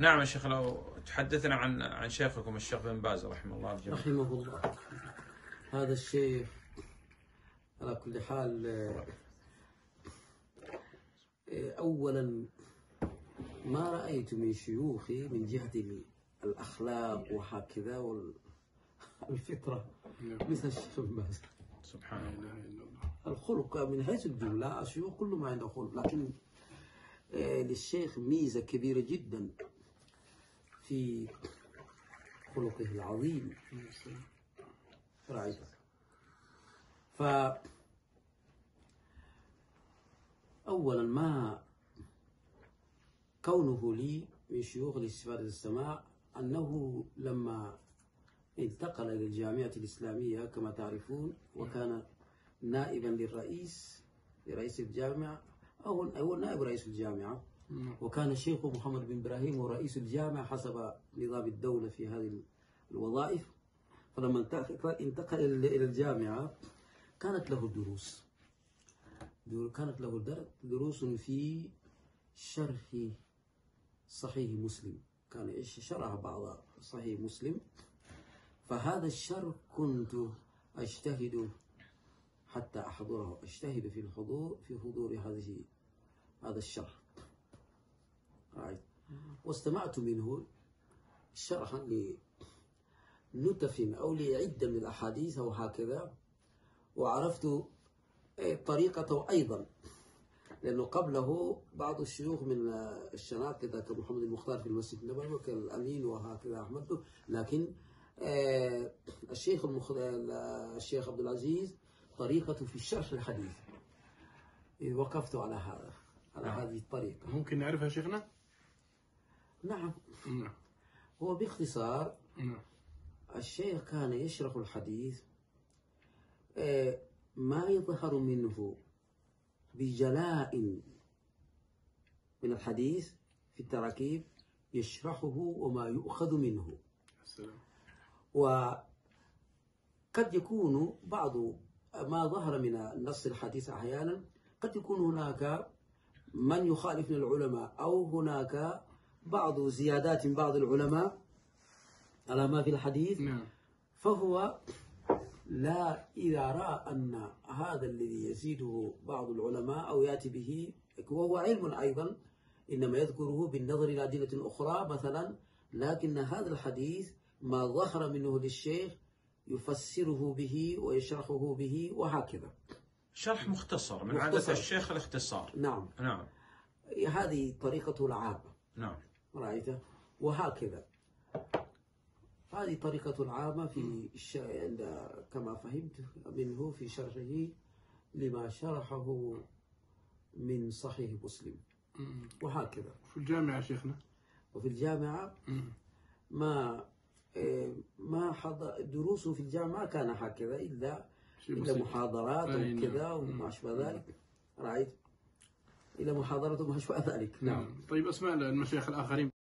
نعم يا شيخ لو تحدثنا عن عن شيخكم الشيخ بن باز رحمه الله الجميع رحمه الله. هذا الشيخ على كل حال آه، أولا ما رأيت من شيوخي من جهة الأخلاق وهكذا والفطرة مثل الشيخ بن باز. سبحان الله. الخلق من حيث الجملة الشيوخ كل ما عنده خلق لكن آه، للشيخ ميزة كبيرة جدا. في خلقه العظيم. رأيتك ف أولا ما كونه لي من شيوخ الاستفادة السماع أنه لما انتقل إلى الجامعة الإسلامية كما تعرفون وكان نائبا للرئيس لرئيس الجامعة أو هو نائب رئيس الجامعة. وكان الشيخ محمد بن إبراهيم هو رئيس الجامعة حسب نظام الدولة في هذه الوظائف. فلما انتقل إلى الجامعة كانت له دروس. كانت له در- دروس في شرح صحيح مسلم. كان شرح بعض صحيح مسلم. فهذا الشرح كنت أجتهد حتى أحضره. أجتهد في الحضور في حضور هذه هذا الشرح. رأيت واستمعت منه شرحا لنتف أو لعدة من الأحاديث أو هكذا وعرفت إيه، طريقته أيضا. لأنه قبله بعض الشيوخ من الشناقطة كمحمد المختار في المسجد النبوي وكالأمين وهكذا أحمد. لكن آه، الشيخ المخ... الشيخ عبد العزيز طريقته في شرح الحديث. إيه، وقفت على هذا على نعم. هذه الطريقة. ممكن نعرفها شيخنا؟ نعم. نعم. هو باختصار نعم. الشيخ كان يشرح الحديث آه، ما يظهر منه بجلاء من الحديث في التراكيب يشرحه وما يؤخذ منه. السلام. وقد يكون بعض ما ظهر من النص الحديث أحيانا قد يكون هناك من يخالف من العلماء أو هناك بعض زيادات من بعض العلماء على ما في الحديث نعم. فهو لا إذا رأى أن هذا الذي يزيده بعض العلماء أو يأتي به وهو علم أيضا إنما يذكره بالنظر إلى أدلة أخرى مثلا لكن هذا الحديث ما ظهر منه للشيخ يفسره به ويشرحه به وهكذا. شرح مختصر من مختصر. عادة الشيخ الاختصار. نعم. نعم. هذه طريقته العامة نعم. رأيته وهكذا هذه طريقة العامة في. عند كما فهمت منه في شرحه لما شرحه من صحيح مسلم. وهكذا في الجامعة شيخنا؟ وفي الجامعة. ما إيه، ما حضر دروسه في الجامعة كان هكذا إلا إلا. محاضرات أي نعم. وكذا وما أشبه ذلك رأيت إلى محاضرات وما أشبه ذلك. نعم. طيب أسماء المشايخ الآخرين.